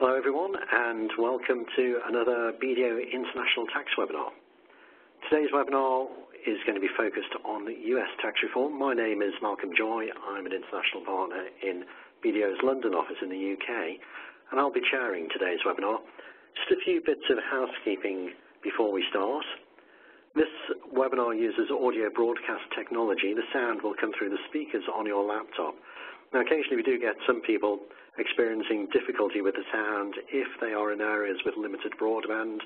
Hello everyone and welcome to another BDO International Tax webinar. Today's webinar is going to be focused on US tax reform. My name is Malcolm Joy. I'm an international partner in BDO's London office in the UK and I'll be chairing today's webinar. Just a few bits of housekeeping before we start. This webinar uses audio broadcast technology. The sound will come through the speakers on your laptop. Now occasionally we do get some people experiencing difficulty with the sound if they are in areas with limited broadband.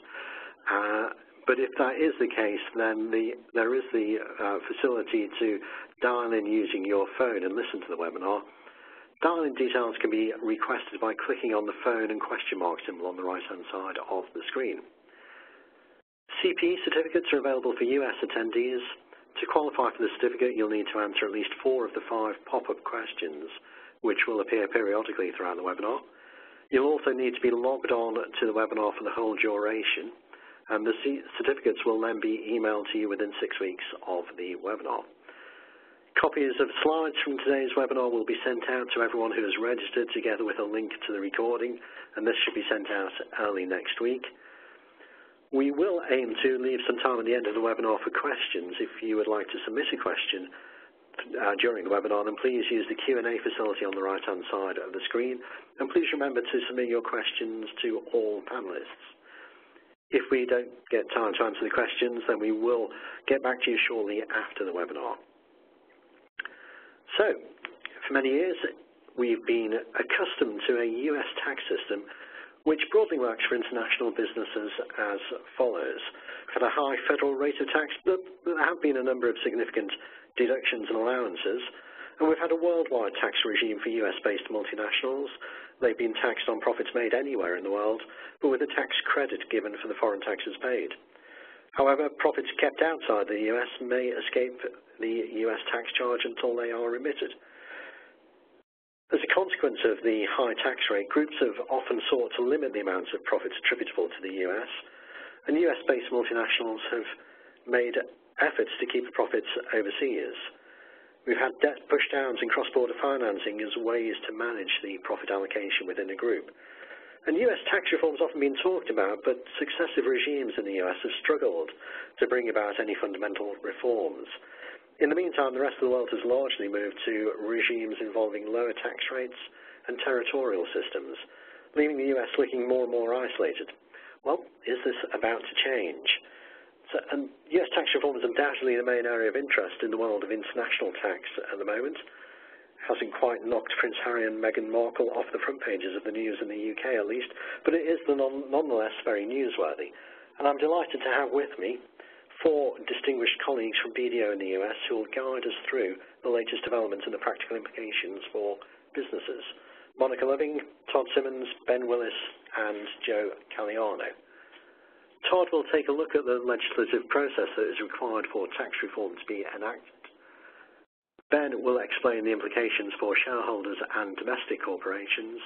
Uh, but if that is the case, then the, there is the uh, facility to dial in using your phone and listen to the webinar. Dial-in details can be requested by clicking on the phone and question mark symbol on the right-hand side of the screen. CPE certificates are available for US attendees. To qualify for the certificate, you'll need to answer at least four of the five pop-up questions which will appear periodically throughout the webinar. You'll also need to be logged on to the webinar for the whole duration, and the certificates will then be emailed to you within six weeks of the webinar. Copies of slides from today's webinar will be sent out to everyone who has registered together with a link to the recording, and this should be sent out early next week. We will aim to leave some time at the end of the webinar for questions. If you would like to submit a question, uh, during the webinar, then please use the Q&A facility on the right-hand side of the screen. And please remember to submit your questions to all panelists. If we don't get time to answer the questions, then we will get back to you shortly after the webinar. So, for many years, we've been accustomed to a US tax system which broadly works for international businesses as follows. For the high federal rate of tax, there have been a number of significant deductions and allowances. And we've had a worldwide tax regime for US-based multinationals. They've been taxed on profits made anywhere in the world, but with a tax credit given for the foreign taxes paid. However, profits kept outside the US may escape the US tax charge until they are remitted. Consequence of the high tax rate, groups have often sought to limit the amounts of profits attributable to the US, and US-based multinationals have made efforts to keep profits overseas. We've had debt pushdowns and cross-border financing as ways to manage the profit allocation within a group. And US tax reform has often been talked about, but successive regimes in the US have struggled to bring about any fundamental reforms. In the meantime, the rest of the world has largely moved to regimes involving lower tax rates and territorial systems, leaving the US looking more and more isolated. Well, is this about to change? So, um, and US tax reform is undoubtedly the main area of interest in the world of international tax at the moment. It hasn't quite knocked Prince Harry and Meghan Markle off the front pages of the news in the UK at least, but it is non nonetheless very newsworthy. And I'm delighted to have with me four distinguished colleagues from BDO in the US who will guide us through the latest developments and the practical implications for businesses. Monica Loving, Todd Simmons, Ben Willis, and Joe Calianno. Todd will take a look at the legislative process that is required for tax reform to be enacted. Ben will explain the implications for shareholders and domestic corporations.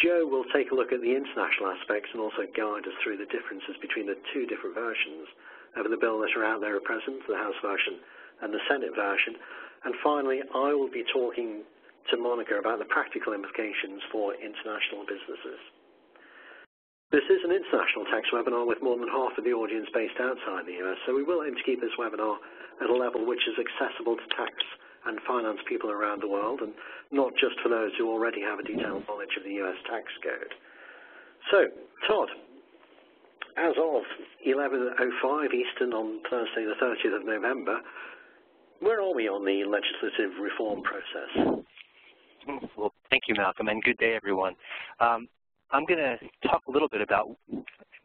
Joe will take a look at the international aspects and also guide us through the differences between the two different versions of the bill that are out there at present, the House version and the Senate version. And finally, I will be talking to Monica about the practical implications for international businesses. This is an international tax webinar with more than half of the audience based outside the US, so we will aim to keep this webinar at a level which is accessible to tax and finance people around the world, and not just for those who already have a detailed knowledge of the US tax code. So, Todd, as of 11.05 Eastern on Thursday the 30th of November, where are we on the legislative reform process? Well, thank you, Malcolm, and good day, everyone. Um, I'm going to talk a little bit about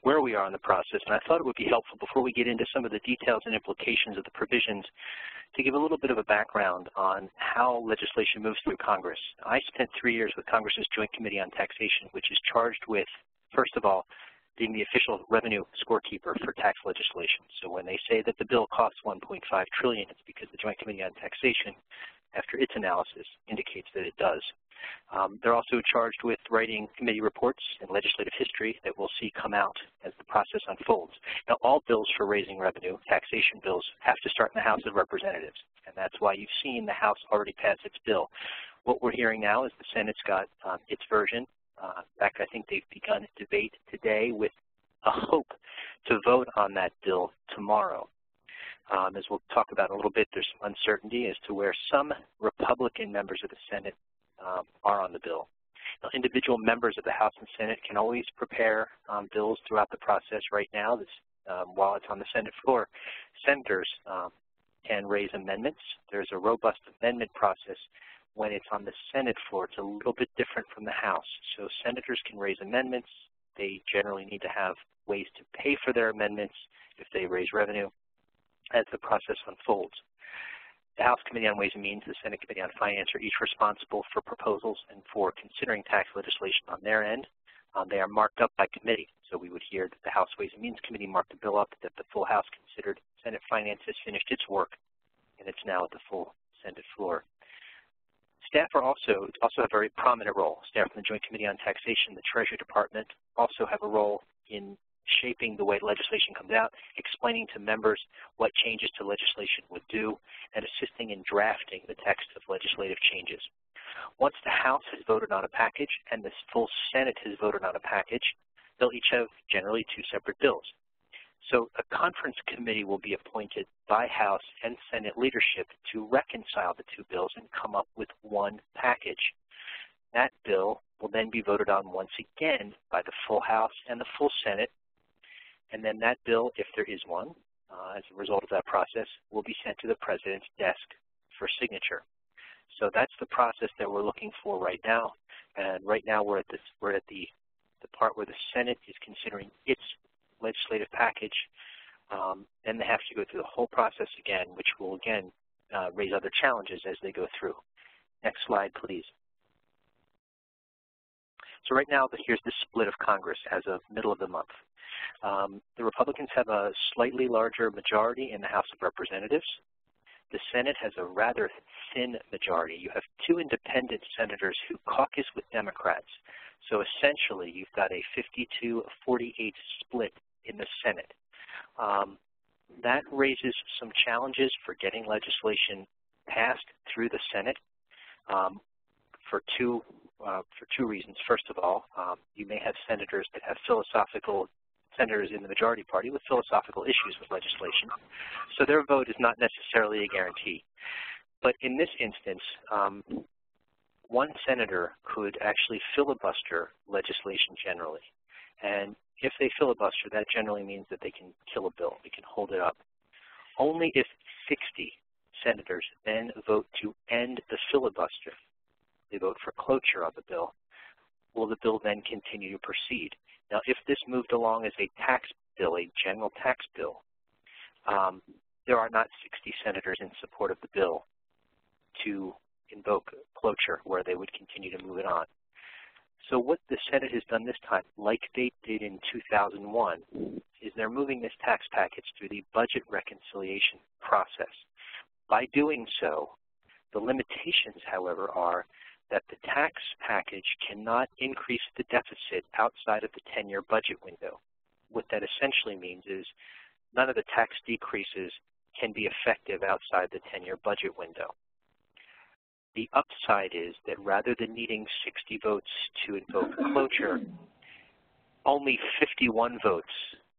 where we are in the process, and I thought it would be helpful before we get into some of the details and implications of the provisions to give a little bit of a background on how legislation moves through Congress. I spent three years with Congress's Joint Committee on Taxation, which is charged with, first of all, being the official revenue scorekeeper for tax legislation. So when they say that the bill costs 1.5 trillion, it's because the Joint Committee on Taxation, after its analysis, indicates that it does. Um, they're also charged with writing committee reports and legislative history that we'll see come out as the process unfolds. Now, all bills for raising revenue, taxation bills, have to start in the House of Representatives, and that's why you've seen the House already pass its bill. What we're hearing now is the Senate's got um, its version. Uh, in fact, I think they've begun debate today with a hope to vote on that bill tomorrow. Um, as we'll talk about in a little bit, there's some uncertainty as to where some Republican members of the Senate um, are on the bill. Now, individual members of the House and Senate can always prepare um, bills throughout the process right now. This, um, while it's on the Senate floor, senators um, can raise amendments. There's a robust amendment process when it's on the Senate floor. It's a little bit different from the House. So senators can raise amendments. They generally need to have ways to pay for their amendments if they raise revenue as the process unfolds. The House Committee on Ways and Means, the Senate Committee on Finance are each responsible for proposals and for considering tax legislation on their end. Um, they are marked up by committee. So we would hear that the House Ways and Means Committee marked the bill up, that the full House considered. Senate Finance has finished its work, and it's now at the full Senate floor. Staff are also, also have a very prominent role. Staff from the Joint Committee on Taxation, the Treasury Department also have a role in shaping the way legislation comes out, explaining to members what changes to legislation would do, and assisting in drafting the text of legislative changes. Once the House has voted on a package and the full Senate has voted on a package, they'll each have generally two separate bills. So a conference committee will be appointed by House and Senate leadership to reconcile the two bills and come up with one package. That bill will then be voted on once again by the full House and the full Senate and then that bill, if there is one, uh, as a result of that process, will be sent to the President's desk for signature. So that's the process that we're looking for right now. And right now we're at this we're at the the part where the Senate is considering its legislative package. Um, then they have to go through the whole process again, which will again uh, raise other challenges as they go through. Next slide, please. So right now, here's the split of Congress as of middle of the month. Um, the Republicans have a slightly larger majority in the House of Representatives. The Senate has a rather thin majority. You have two independent senators who caucus with Democrats. So essentially, you've got a 52-48 split in the Senate. Um, that raises some challenges for getting legislation passed through the Senate um, for two uh, for two reasons. First of all, um, you may have senators that have philosophical senators in the majority party with philosophical issues with legislation. So their vote is not necessarily a guarantee. But in this instance, um, one senator could actually filibuster legislation generally. And if they filibuster, that generally means that they can kill a bill, they can hold it up. Only if 60 senators then vote to end the filibuster, they vote for cloture of the bill, will the bill then continue to proceed. Now, if this moved along as a tax bill, a general tax bill, um, there are not 60 senators in support of the bill to invoke cloture where they would continue to move it on. So what the Senate has done this time, like they did in 2001, is they're moving this tax package through the budget reconciliation process. By doing so, the limitations, however, are that the tax package cannot increase the deficit outside of the 10-year budget window. What that essentially means is none of the tax decreases can be effective outside the 10-year budget window. The upside is that rather than needing 60 votes to invoke cloture, only 51 votes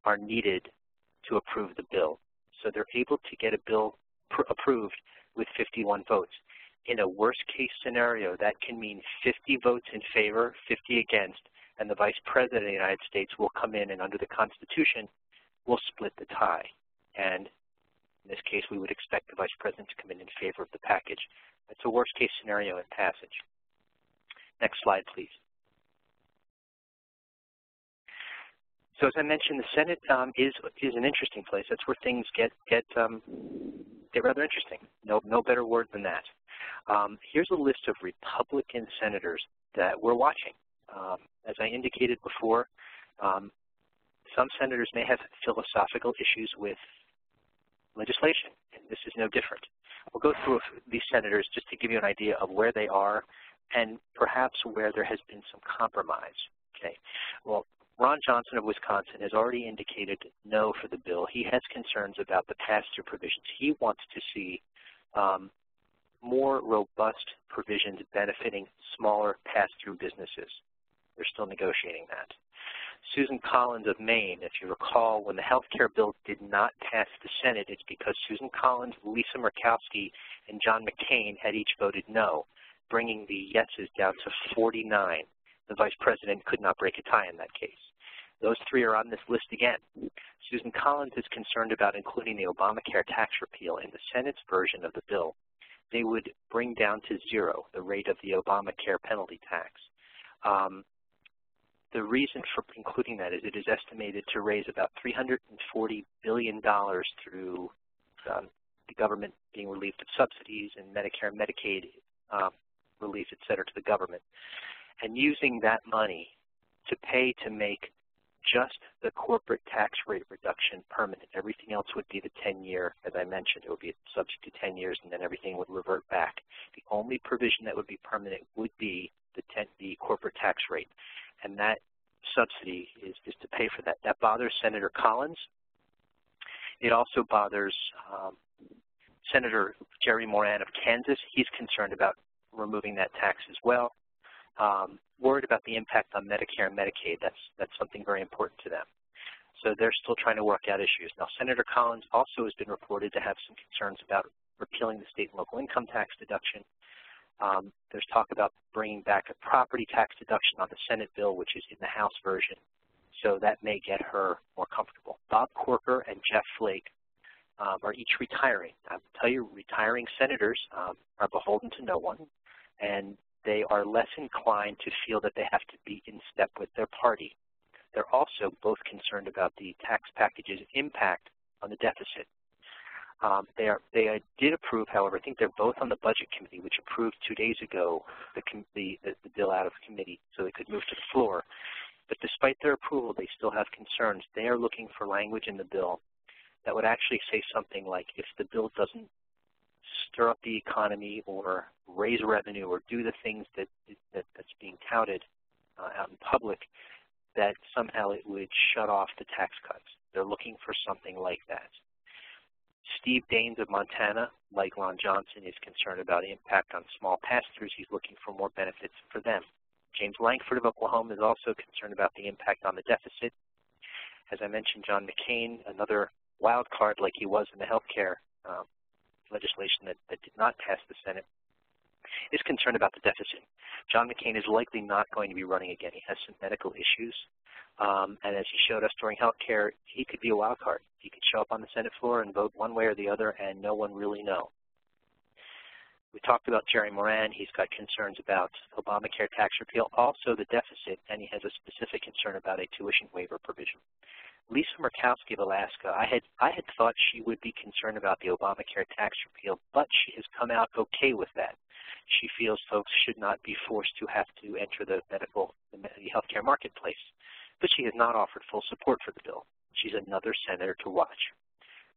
are needed to approve the bill. So they're able to get a bill approved with 51 votes. In a worst case scenario, that can mean 50 votes in favor, 50 against, and the Vice President of the United States will come in and under the Constitution will split the tie. And in this case, we would expect the Vice President to come in in favor of the package. That's a worst case scenario in passage. Next slide, please. So as I mentioned, the Senate um, is is an interesting place. That's where things get get um, get rather interesting. No no better word than that. Um, here's a list of Republican senators that we're watching. Um, as I indicated before, um, some senators may have philosophical issues with legislation, this is no different. We'll go through these senators just to give you an idea of where they are and perhaps where there has been some compromise. Okay. Well, Ron Johnson of Wisconsin has already indicated no for the bill. He has concerns about the pass-through provisions. He wants to see um, more robust provisions benefiting smaller pass-through businesses. They're still negotiating that. Susan Collins of Maine, if you recall, when the health care bill did not pass the Senate, it's because Susan Collins, Lisa Murkowski, and John McCain had each voted no, bringing the yeses down to 49. The vice president could not break a tie in that case. Those three are on this list again. Susan Collins is concerned about including the Obamacare tax repeal in the Senate's version of the bill. They would bring down to zero the rate of the Obamacare penalty tax. Um, the reason for including that is it is estimated to raise about $340 billion through um, the government being relieved of subsidies and Medicare and Medicaid um, relief, et cetera, to the government. And using that money to pay to make just the corporate tax rate reduction permanent. Everything else would be the 10-year, as I mentioned, it would be subject to 10 years and then everything would revert back. The only provision that would be permanent would be the, 10, the corporate tax rate and that subsidy is, is to pay for that. That bothers Senator Collins. It also bothers um, Senator Jerry Moran of Kansas. He's concerned about removing that tax as well. Um, worried about the impact on Medicare and Medicaid. That's, that's something very important to them. So they're still trying to work out issues. Now, Senator Collins also has been reported to have some concerns about repealing the state and local income tax deduction um, there's talk about bringing back a property tax deduction on the Senate bill, which is in the House version. So that may get her more comfortable. Bob Corker and Jeff Flake um, are each retiring. I will tell you, retiring senators um, are beholden to no one, and they are less inclined to feel that they have to be in step with their party. They're also both concerned about the tax package's impact on the deficit. Um, they, are, they did approve, however, I think they're both on the Budget Committee, which approved two days ago the, the, the bill out of committee so they could move to the floor. But despite their approval, they still have concerns. They are looking for language in the bill that would actually say something like if the bill doesn't stir up the economy or raise revenue or do the things that, that that's being touted uh, out in public, that somehow it would shut off the tax cuts. They're looking for something like that. Steve Daines of Montana, like Ron Johnson, is concerned about impact on small pass-throughs. He's looking for more benefits for them. James Lankford of Oklahoma is also concerned about the impact on the deficit. As I mentioned, John McCain, another wild card like he was in the health care um, legislation that, that did not pass the Senate, is concerned about the deficit. John McCain is likely not going to be running again. He has some medical issues. Um, and as he showed us during health care, he could be a wild card. He could show up on the Senate floor and vote one way or the other, and no one really know. We talked about Jerry Moran. He's got concerns about Obamacare tax repeal, also the deficit, and he has a specific concern about a tuition waiver provision. Lisa Murkowski of Alaska, I had, I had thought she would be concerned about the Obamacare tax repeal, but she has come out okay with that. She feels folks should not be forced to have to enter the medical, the healthcare marketplace but she has not offered full support for the bill. She's another senator to watch.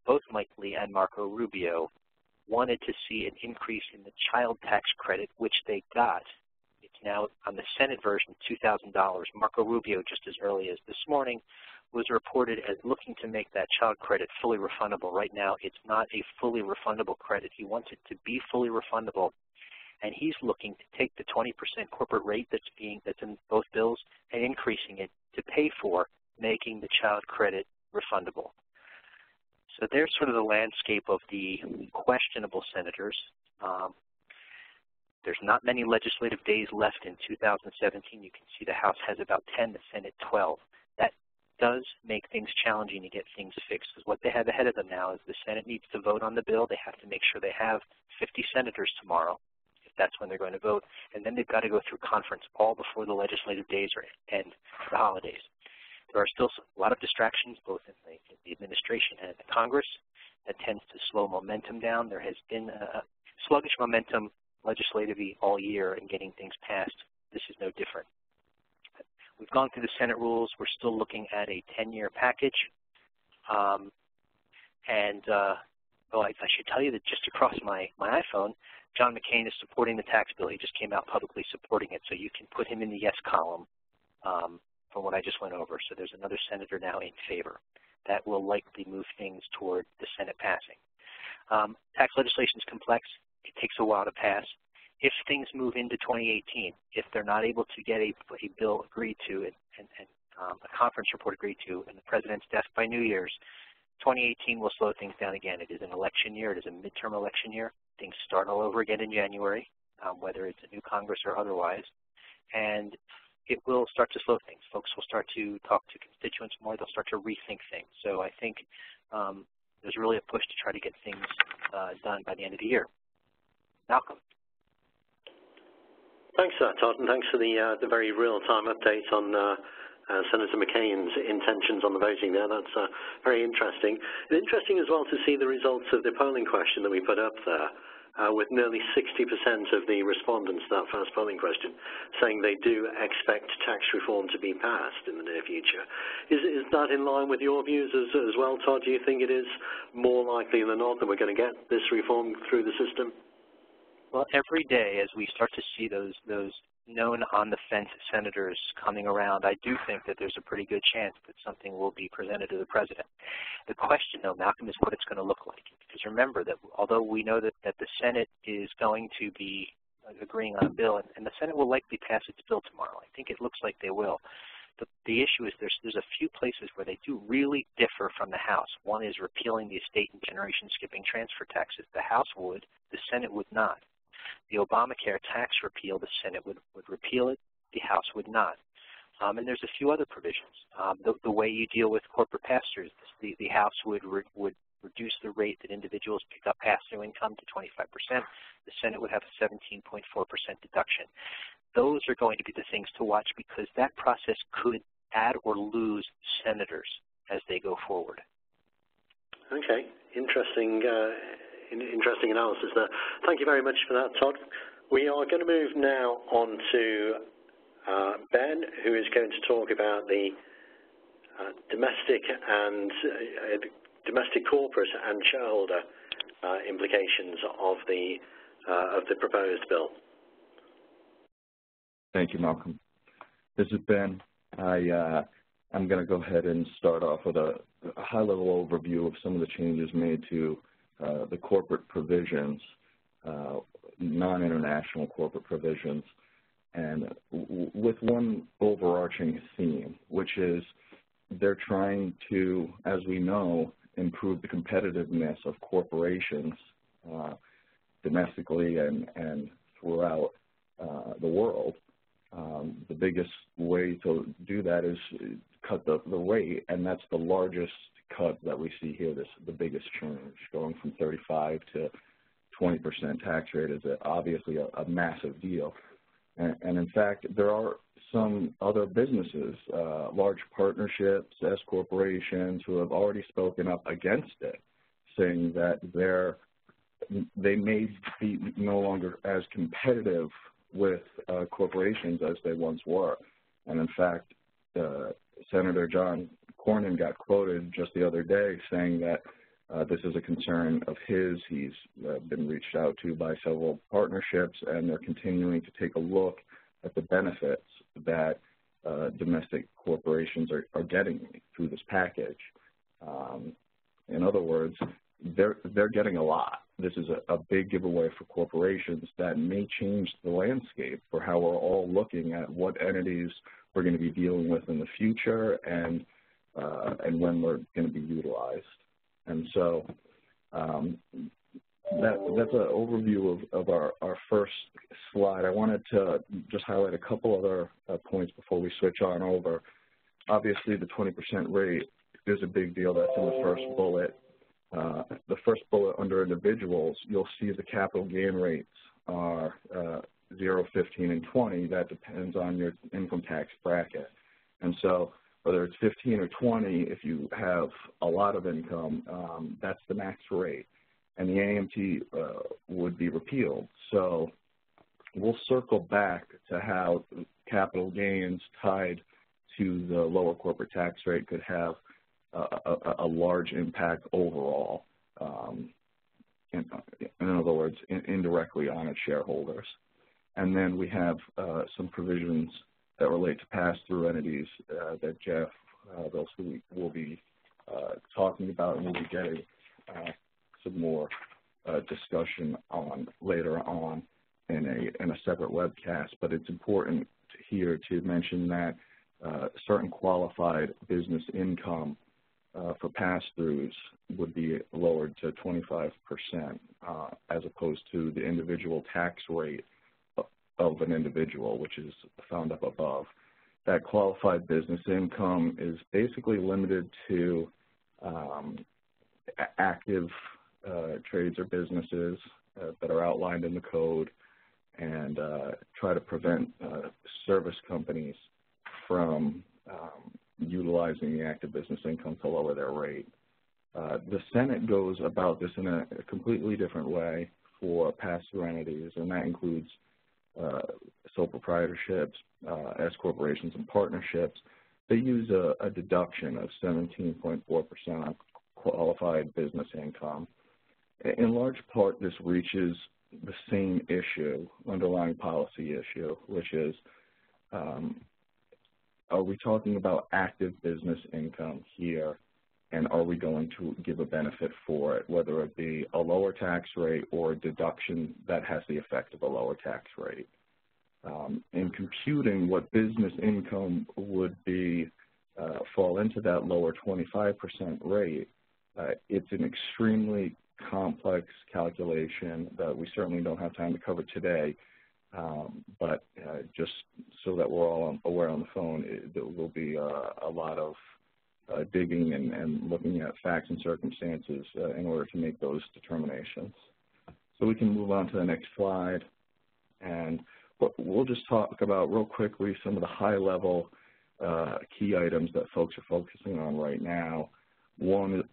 Both Mike Lee and Marco Rubio wanted to see an increase in the child tax credit, which they got. It's now on the Senate version, $2,000. Marco Rubio, just as early as this morning, was reported as looking to make that child credit fully refundable. Right now, it's not a fully refundable credit. He wants it to be fully refundable and he's looking to take the 20% corporate rate that's being that's in both bills and increasing it to pay for making the child credit refundable. So there's sort of the landscape of the questionable senators. Um, there's not many legislative days left in 2017. You can see the House has about 10, the Senate 12. Does make things challenging to get things fixed because what they have ahead of them now is the Senate needs to vote on the bill. They have to make sure they have 50 senators tomorrow if that's when they're going to vote. And then they've got to go through conference all before the legislative days are end, the holidays. There are still a lot of distractions, both in the, in the administration and in the Congress. That tends to slow momentum down. There has been a sluggish momentum legislatively all year in getting things passed. This is no different. We've gone through the Senate rules. We're still looking at a 10-year package. Um, and uh, oh, I, I, should tell you that just across my, my iPhone, John McCain is supporting the tax bill. He just came out publicly supporting it, so you can put him in the yes column um, from what I just went over. So there's another senator now in favor. That will likely move things toward the Senate passing. Um, tax legislation is complex. It takes a while to pass. If things move into 2018, if they're not able to get a, a bill agreed to and, and, and um, a conference report agreed to in the president's desk by New Year's, 2018 will slow things down again. It is an election year. It is a midterm election year. Things start all over again in January, um, whether it's a new Congress or otherwise. And it will start to slow things. Folks will start to talk to constituents more. They'll start to rethink things. So I think um, there's really a push to try to get things uh, done by the end of the year. Malcolm. Thanks, uh, Todd, and thanks for the uh, the very real-time update on uh, uh, Senator McCain's intentions on the voting there. That's uh, very interesting. And interesting as well to see the results of the polling question that we put up there uh, with nearly 60% of the respondents to that first polling question saying they do expect tax reform to be passed in the near future. Is, is that in line with your views as, as well, Todd? Do you think it is more likely than not that we're going to get this reform through the system? Well, every day as we start to see those those known on the fence senators coming around, I do think that there's a pretty good chance that something will be presented to the president. The question, though, Malcolm, is what it's going to look like. Because remember that although we know that, that the Senate is going to be agreeing on a bill, and, and the Senate will likely pass its bill tomorrow. I think it looks like they will. The, the issue is there's, there's a few places where they do really differ from the House. One is repealing the estate and generation skipping transfer taxes. The House would, the Senate would not the Obamacare tax repeal, the Senate would, would repeal it, the House would not. Um, and there's a few other provisions. Um, the, the, way you deal with corporate pass-throughs, the, the House would, re, would reduce the rate that individuals pick up pass-through income to 25%. The Senate would have a 17.4% deduction. Those are going to be the things to watch because that process could add or lose senators as they go forward. Okay, interesting. Uh, interesting analysis there. Thank you very much for that, Todd. We are going to move now on to uh, Ben, who is going to talk about the uh, domestic and uh, domestic corporate and shareholder uh, implications of the uh, of the proposed bill. Thank you, Malcolm. This is Ben. I uh, I'm going to go ahead and start off with a, a high-level overview of some of the changes made to uh, the corporate provisions, uh, non-international corporate provisions, and with one overarching theme, which is they're trying to, as we know, improve the competitiveness of corporations uh, domestically and, and throughout uh, the world. Um, the biggest way to do that is cut the, the rate, and that's the largest cut that we see here, this the biggest change, going from 35 to 20% tax rate is a, obviously a, a, massive deal. And, and, in fact, there are some other businesses, uh, large partnerships, S corporations, who have already spoken up against it, saying that they're they may be no longer as competitive with uh, corporations as they once were. And in fact, uh, Senator John Cornyn got quoted just the other day saying that uh, this is a concern of his. He's uh, been reached out to by several partnerships, and they're continuing to take a look at the benefits that uh, domestic corporations are, are, getting through this package. Um, in other words, they're, they're getting a lot. This is a, a, big giveaway for corporations that may change the landscape for how we're all looking at what entities we're going to be dealing with in the future and uh, and when we're going to be utilized. And so um, that, that's an overview of, of our, our first slide. I wanted to just highlight a couple other uh, points before we switch on over. Obviously, the 20% rate is a big deal. That's in the first bullet. Uh, the first bullet under individuals, you'll see the capital gain rates are uh, 0, 15, and 20. That depends on your income tax bracket. And so whether it's 15 or 20, if you have a lot of income, um, that's the max rate. And the AMT uh, would be repealed. So we'll circle back to how capital gains tied to the lower corporate tax rate could have a, a, a large impact overall. Um, in, in, other words, in, indirectly on its shareholders. And then we have uh, some provisions that relate to pass-through entities uh, that Jeff uh, Bilsky will be uh, talking about and we'll be getting uh, some more uh, discussion on later on. in a, in a separate webcast, but it's important here to mention that uh, certain qualified business income uh, for pass-throughs would be lowered to 25% uh, as opposed to the individual tax rate of an individual, which is found up above. That qualified business income is basically limited to um, active uh, trades or businesses uh, that are outlined in the code and uh, try to prevent uh, service companies from um, utilizing the active business income to lower their rate. Uh, the Senate goes about this in a, a completely different way for pass-through entities, and that includes sole proprietorships, uh, S corporations, and partnerships. They use a, a deduction of 17.4% on qualified business income. In large part, this reaches the same issue, underlying policy issue, which is um, are we talking about active business income here and are we going to give a benefit for it, whether it be a lower tax rate or a deduction that has the effect of a lower tax rate. Um, in computing what business income would be uh, fall into that lower 25% rate, uh, it's an extremely complex calculation that we certainly don't have time to cover today. Um, but uh, just so that we're all aware on the phone, it, there will be uh, a lot of uh, digging and, and, looking at facts and circumstances uh, in order to make those determinations. So we can move on to the next slide. And we'll just talk about real quickly some of the high-level uh, key items that folks are focusing on right now. One,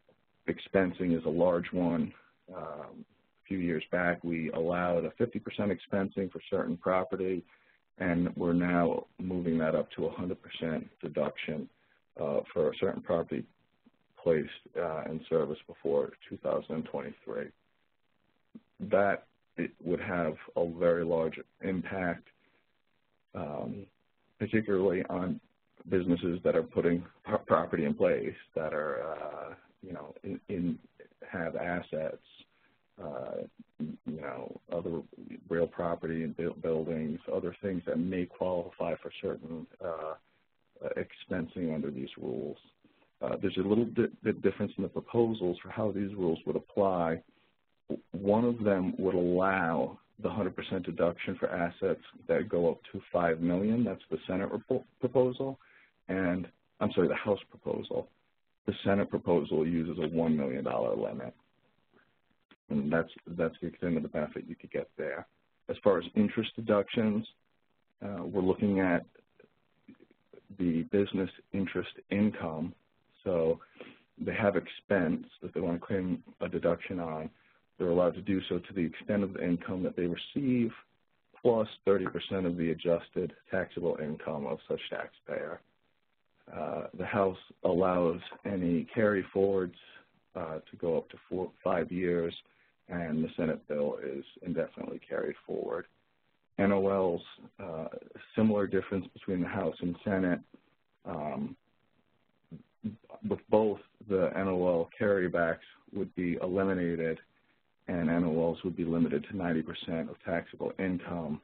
expensing is a large one. Um, a few years back, we allowed a 50% expensing for certain property, and we're now moving that up to 100% deduction uh, for a certain property placed uh, in service before 2023. That would have a very large impact, um, particularly on businesses that are putting property in place that are, uh, you know, in, in have assets uh, you know, other real property and buildings, other things that may qualify for certain uh, expensing under these rules. Uh, there's a little bit difference in the proposals for how these rules would apply. One of them would allow the 100% deduction for assets that go up to 5 million. That's the Senate proposal. And I'm sorry, the House proposal. The Senate proposal uses a $1 million limit and that's that's the extent of the benefit you could get there. As far as interest deductions, uh, we're looking at the business interest income. So they have expense that they want to claim a deduction on. They're allowed to do so to the extent of the income that they receive, plus 30% of the adjusted taxable income of such taxpayer. Uh, the House allows any carry forwards uh, to go up to four, five years and the Senate bill is indefinitely carried forward. NOLs, uh, similar difference between the House and Senate. Um, with both, the NOL carrybacks would be eliminated and NOLs would be limited to 90% of taxable income.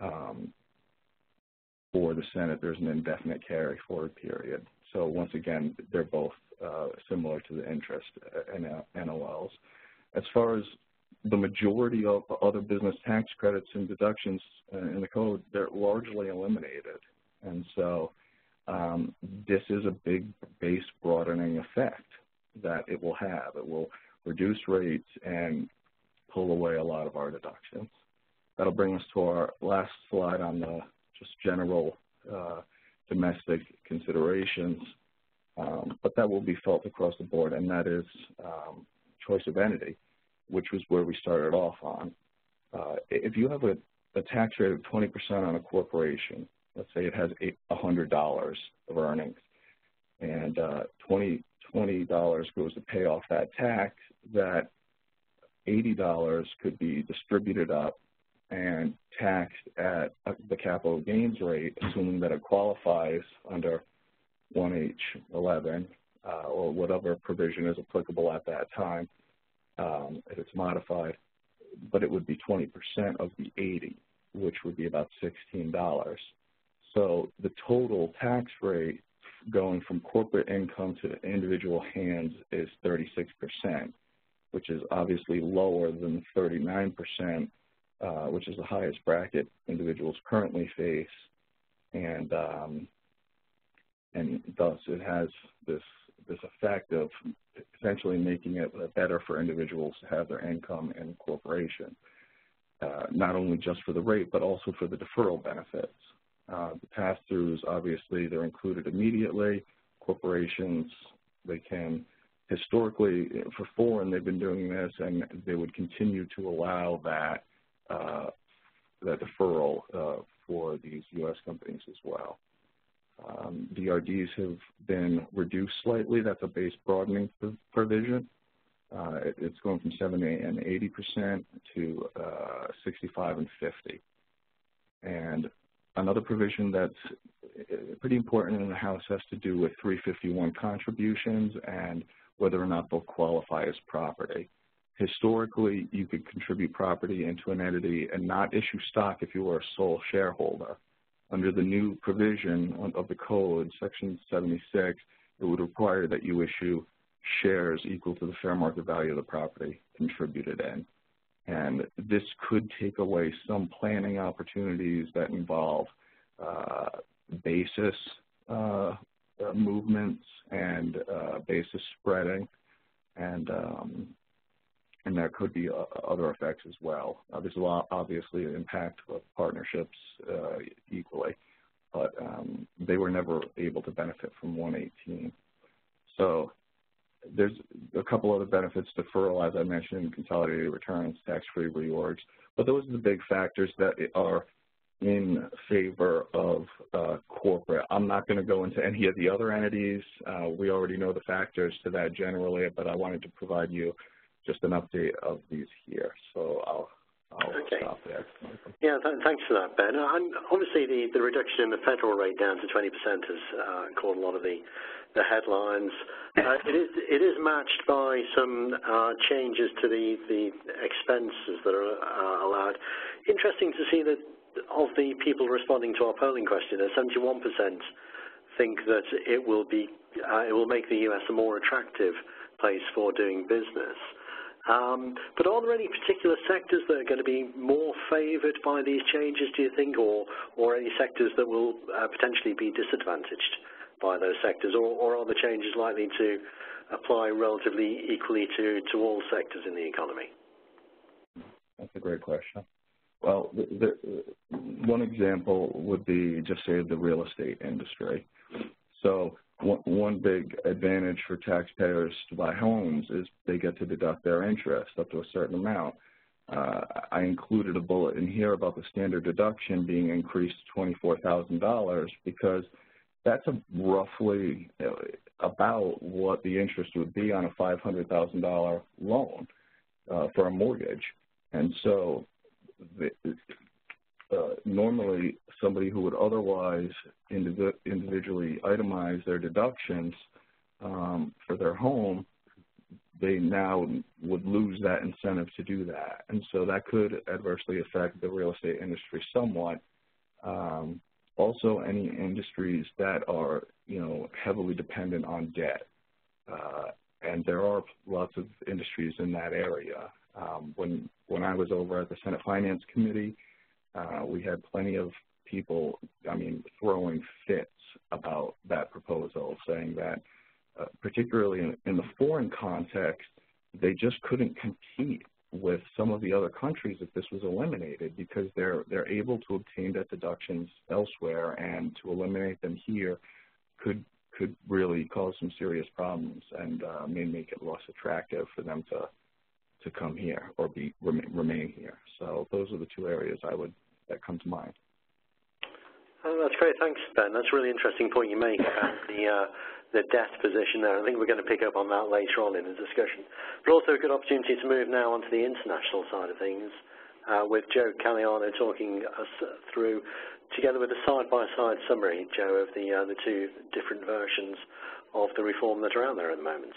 Um, for the Senate, there's an indefinite carry forward period. So once again, they're both uh, similar to the interest in uh, NOLs. As far as the majority of other business tax credits and deductions uh, in the code, they're largely eliminated. And so um, this is a big base broadening effect that it will have. It will reduce rates and pull away a lot of our deductions. That'll bring us to our last slide on the just general uh, domestic considerations, um, but that will be felt across the board, and that is um, choice of entity which was where we started off on. Uh, if you have a, a, tax rate of 20% on a corporation, let's say it has $100 of earnings, and uh, 20 $20 goes to pay off that tax, that $80 could be distributed up and taxed at the capital gains rate, assuming that it qualifies under 1H11 uh, or whatever provision is applicable at that time um, if it's modified, but it would be 20% of the 80, which would be about $16. So the total tax rate going from corporate income to individual hands is 36%, which is obviously lower than 39%, uh, which is the highest bracket individuals currently face. And, um, and thus it has this, this effect of essentially making it better for individuals to have their income in corporation, uh, not only just for the rate, but also for the deferral benefits. Uh, the pass-throughs, obviously, they're included immediately. Corporations, they can historically, for foreign, they've been doing this, and they would continue to allow that uh, that deferral uh, for these U.S. companies as well. Um, DRDs have been reduced slightly. That's a base broadening provision. Uh, it, it's going from 70 and 80 percent to uh, 65 and 50. And another provision that's uh, pretty important in the House has to do with 351 contributions and whether or not they'll qualify as property. Historically, you could contribute property into an entity and not issue stock if you were a sole shareholder. Under the new provision of the code, Section 76, it would require that you issue shares equal to the fair market value of the property contributed in. And this could take away some planning opportunities that involve uh, basis uh, movements and uh, basis spreading, and um, and there could be uh, other effects as well. Uh, this will obviously impact partnerships uh, equally, but um, they were never able to benefit from 118. So there's a couple other benefits, deferral, as I mentioned, consolidated returns, tax-free reorgs, but those are the big factors that are in favor of uh, corporate. I'm not going to go into any of the other entities. Uh, we already know the factors to that generally, but I wanted to provide you just an update of these here. So I'll, I'll okay. stop there. Yeah, th thanks for that, Ben. Obviously, the, the reduction in the federal rate down to 20% has uh, caught a lot of the, the headlines. Uh, it, is, it is matched by some uh, changes to the, the expenses that are uh, allowed. Interesting to see that of the people responding to our polling question, 71% think that it will be uh, it will make the U.S. a more attractive place for doing business. Um, but are there any particular sectors that are going to be more favored by these changes, do you think, or, or any sectors that will uh, potentially be disadvantaged by those sectors, or, or, are the changes likely to apply relatively equally to, to all sectors in the economy? That's a great question. Well, the, the, one example would be just say the real estate industry. So one big advantage for taxpayers to buy homes is they get to deduct their interest up to a certain amount. Uh, I included a bullet in here about the standard deduction being increased to $24,000 because that's roughly uh, about what the interest would be on a $500,000 loan uh, for a mortgage. And so the, uh, normally somebody who would otherwise indiv individually itemize their deductions um, for their home, they now would lose that incentive to do that. And so that could adversely affect the real estate industry somewhat. Um, also, any industries that are, you know, heavily dependent on debt. Uh, and there are lots of industries in that area. Um, when, when I was over at the Senate Finance Committee, uh, we had plenty of people, I mean, throwing fits about that proposal, saying that, uh, particularly in, in, the foreign context, they just couldn't compete with some of the other countries if this was eliminated because they're they're able to obtain debt deductions elsewhere, and to eliminate them here could could really cause some serious problems and uh, may make it less attractive for them to to come here or be remain here. So those are the two areas I would that come to mind. Oh, that's great. Thanks, Ben. That's a really interesting point you make about the, uh, the debt position there. I think we're going to pick up on that later on in the discussion. But also a good opportunity to move now onto the international side of things uh, with Joe Calianno talking us through, together with a side-by-side -side summary, Joe, of the, uh, the two different versions of the reform that are out there at the moment.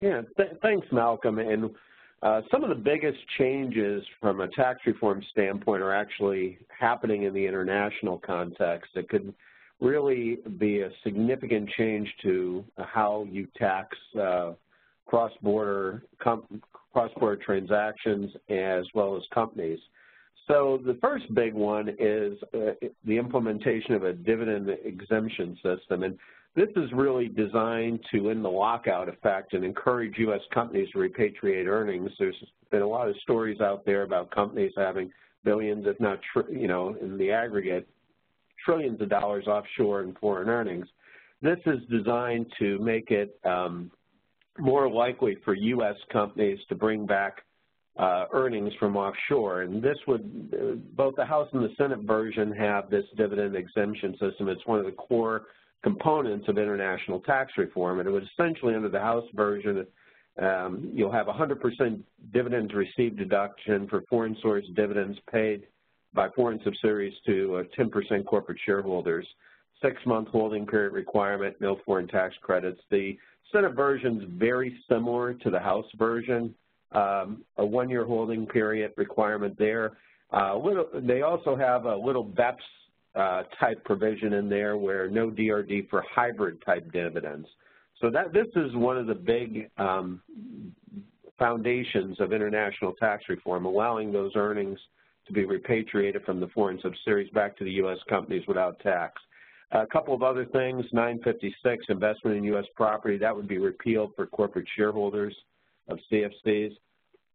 Yeah, th thanks, Malcolm. And some of the biggest changes from a tax reform standpoint are actually happening in the international context. It could really be a significant change to how you tax uh, cross-border cross-border transactions as well as companies. So the first big one is uh, the implementation of a dividend exemption system. And this is really designed to end the lockout effect and encourage U.S. companies to repatriate earnings. There's been a lot of stories out there about companies having billions, if not, you know, in the aggregate, trillions of dollars offshore in foreign earnings. This is designed to make it um, more likely for U.S. companies to bring back uh, earnings from offshore. And this would, both the House and the Senate version have this dividend exemption system. It's one of the core components of international tax reform. And it would essentially, under the House version, um, you'll have 100% dividends received deduction for foreign source dividends paid by foreign subsidiaries to 10% uh, corporate shareholders, six-month holding period requirement, no foreign tax credits. The Senate version is very similar to the House version, um, a one-year holding period requirement there. Uh, little, they also have a little BEPS type provision in there where no DRD for hybrid type dividends. So that this is one of the big um, foundations of international tax reform, allowing those earnings to be repatriated from the foreign subsidiaries back to the U.S. companies without tax. A couple of other things, 956, investment in U.S. property, that would be repealed for corporate shareholders of CFCs.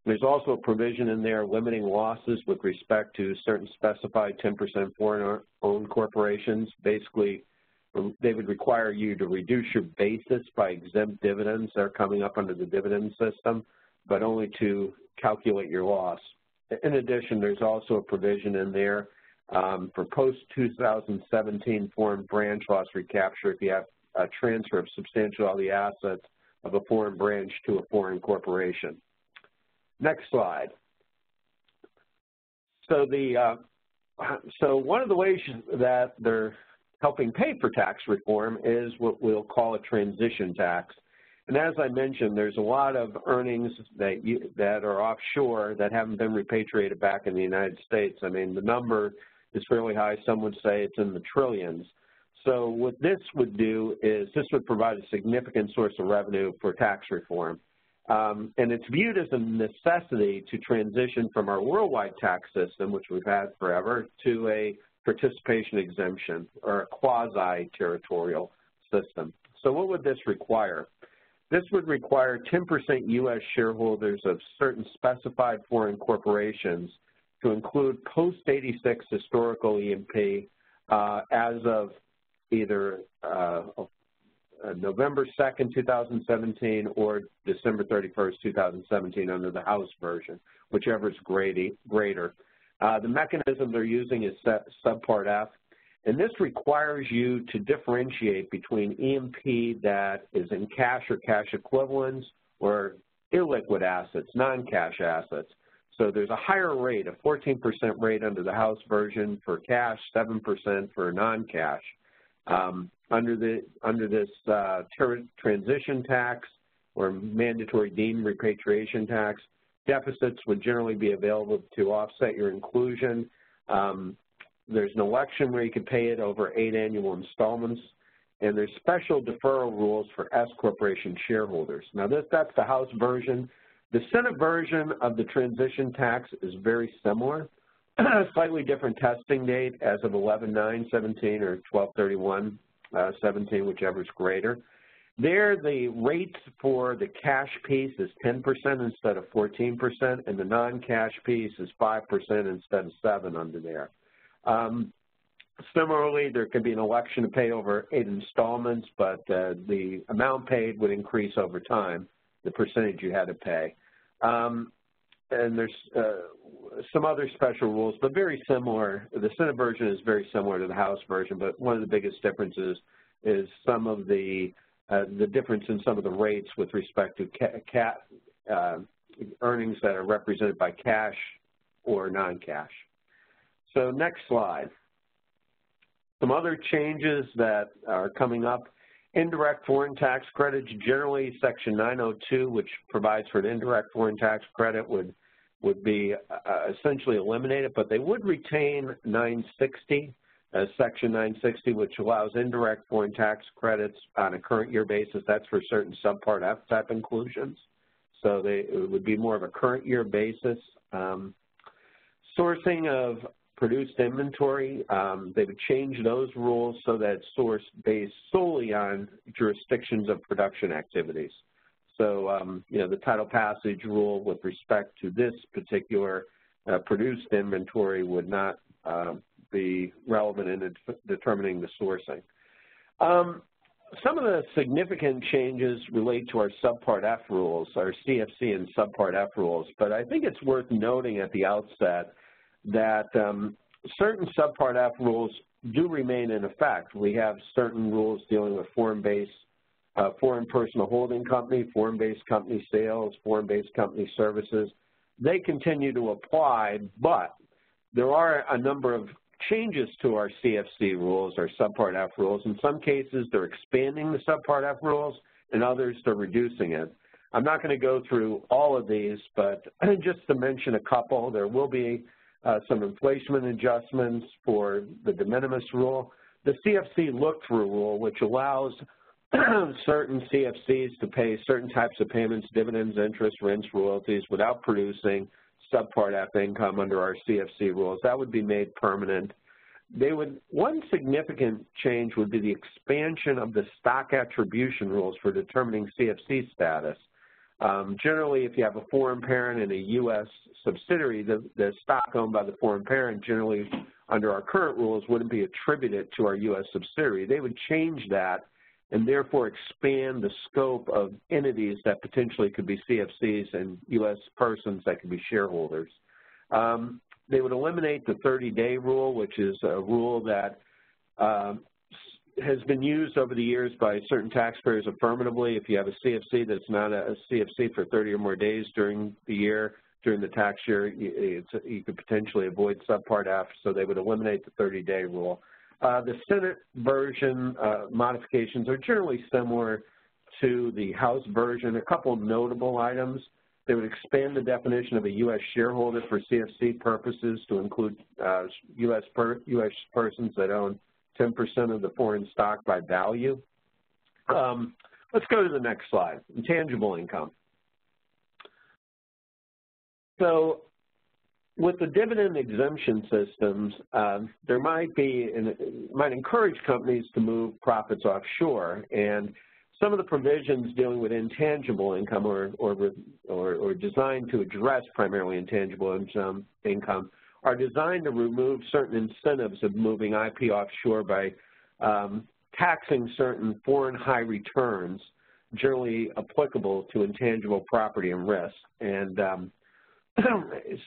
There's also a provision in there limiting losses with respect to certain specified 10% foreign-owned corporations. Basically, they would require you to reduce your basis by exempt dividends. They're coming up under the dividend system, but only to calculate your loss. In addition, there's also a provision in there um, for post-2017 foreign branch loss recapture if you have a transfer of substantially all the assets of a foreign branch to a foreign corporation. Next slide. So the uh, so one of the ways that they're helping pay for tax reform is what we'll call a transition tax. And as I mentioned, there's a lot of earnings that you, that are offshore that haven't been repatriated back in the United States. I mean, the number is fairly high. Some would say it's in the trillions. So what this would do is this would provide a significant source of revenue for tax reform. Um, and it's viewed as a necessity to transition from our worldwide tax system, which we've had forever, to a participation exemption or a quasi-territorial system. So what would this require? This would require 10% U.S. shareholders of certain specified foreign corporations to include post-86 historical E&P uh, as of either uh, November 2nd, 2017 or December 31st, 2017 under the House version, whichever is greater. Uh, the mechanism they're using is subpart F, and this requires you to differentiate between E&P that is in cash or cash equivalents or illiquid assets, non-cash assets. So there's a higher rate, a 14% rate under the House version for cash, 7% for non-cash. Um, under the under this uh, transition tax or mandatory deemed repatriation tax, deficits would generally be available to offset your inclusion. Um, there's an election where you could pay it over eight annual installments, and there's special deferral rules for S corporation shareholders. Now, this that's the House version. The Senate version of the transition tax is very similar. slightly different testing date as of 11-9-17 or 12-31 uh, 17, whichever is greater. There, the rates for the cash piece is 10% instead of 14%, and the non-cash piece is 5% instead of 7 under there. Um, similarly, there could be an election to pay over eight installments, but uh, the amount paid would increase over time, the percentage you had to pay. Um, and there's uh, some other special rules, but very similar. The Senate version is very similar to the House version, but one of the biggest differences is some of the uh, the difference in some of the rates with respect to ca uh, earnings that are represented by cash or non-cash. So next slide. Some other changes that are coming up Indirect foreign tax credits, generally Section 902, which provides for an indirect foreign tax credit, would would be uh, essentially eliminated, but they would retain 960 as Section 960, which allows indirect foreign tax credits on a current year basis. That's for certain subpart F type inclusions. So they, it would be more of a current year basis. Um, sourcing of produced inventory, um, they would change those rules so that source based solely on jurisdictions of production activities. So, um, you know, the title passage rule with respect to this particular uh, produced inventory would not uh, be relevant in determining the sourcing. Um, some of the significant changes relate to our subpart F rules, our CFC and subpart F rules, but I think it's worth noting at the outset that um, certain subpart F rules do remain in effect. We have certain rules dealing with foreign-based, uh, foreign personal holding company, foreign-based company sales, foreign-based company services. They continue to apply, but there are a number of changes to our CFC rules, our subpart F rules. In some cases, they're expanding the subpart F rules, and others, they're reducing it. I'm not going to go through all of these, but just to mention a couple, there will be Uh, some inflation adjustments for the de minimis rule. The CFC look-through rule, which allows certain CFCs to pay certain types of payments, dividends, interest, rents, royalties, without producing subpart F income under our CFC rules. That would be made permanent. They would, one significant change would be the expansion of the stock attribution rules for determining CFC status. Um, generally, if you have a foreign parent and a U.S. subsidiary, the, the stock owned by the foreign parent generally under our current rules wouldn't be attributed to our U.S. subsidiary. They would change that and therefore expand the scope of entities that potentially could be CFCs and U.S. persons that could be shareholders. Um, they would eliminate the 30-day rule, which is a rule that um, has been used over the years by certain taxpayers affirmatively. If you have a CFC that's not a, CFC for 30 or more days during the year, during the tax year, you, could potentially avoid subpart F, so they would eliminate the 30-day rule. Uh, the Senate version uh, modifications are generally similar to the House version. A couple notable items. They would expand the definition of a U.S. shareholder for CFC purposes to include uh, U.S. Per U.S. persons that own 10% of the foreign stock by value. Um, let's go to the next slide, intangible income. So with the dividend exemption systems, um, there might be, might encourage companies to move profits offshore. And some of the provisions dealing with intangible income or, or, or, or designed to address primarily intangible income, income are designed to remove certain incentives of moving IP offshore by um, taxing certain foreign high returns generally applicable to intangible property and risk. And um,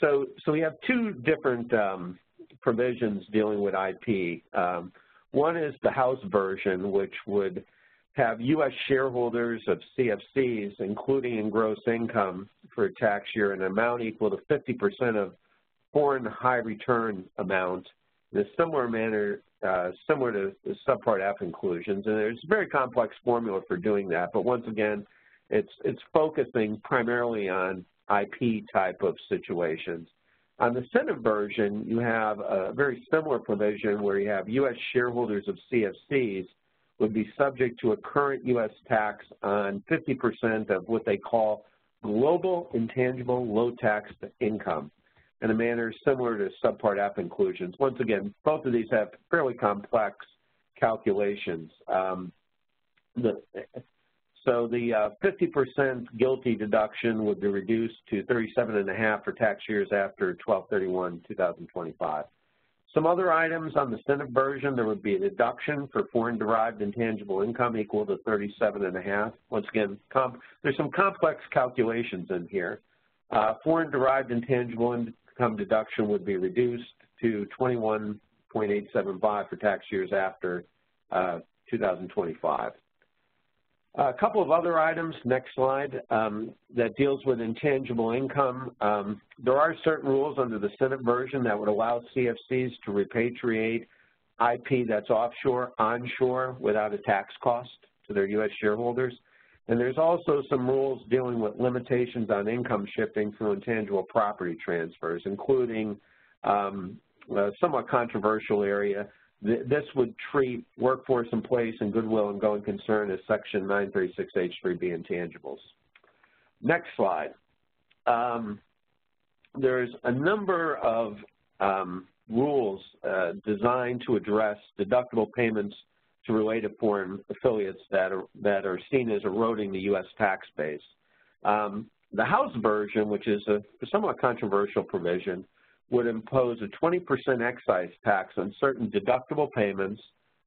so, so we have two different um, provisions dealing with IP. Um, one is the House version, which would have U.S. shareholders of CFCs, including in gross income for a tax year, an amount equal to 50% of foreign high return amount in a similar manner, uh, similar to the subpart F inclusions. And there's a very complex formula for doing that, but once again, it's, it's focusing primarily on IP type of situations. On the Senate version, you have a very similar provision where you have U.S. shareholders of CFCs would be subject to a current U.S. tax on 50% of what they call global intangible low tax income in a manner similar to subpart F inclusions. Once again, both of these have fairly complex calculations. Um, the, so the 50% uh, GILTI deduction would be reduced to 37.5 for tax years after 12/31/2025. Some other items on the Senate version, there would be a deduction for foreign-derived intangible income equal to 37.5. Once again, there's some complex calculations in here. Uh, foreign-derived intangible income deduction would be reduced to 21.875 for tax years after uh, 2025. A couple of other items, next slide, um, that deals with intangible income. Um, there are certain rules under the Senate version that would allow CFCs to repatriate IP that's offshore, onshore, without a tax cost to their U.S. shareholders. And there's also some rules dealing with limitations on income shifting through intangible property transfers, including um, a somewhat controversial area. This would treat workforce in place and goodwill and going concern as Section 936H3B intangibles. Next slide. Um, there's a number of um, rules uh, designed to address deductible payments to related foreign affiliates that are, that are seen as eroding the U.S. tax base. Um, the House version, which is a somewhat controversial provision, would impose a 20% excise tax on certain deductible payments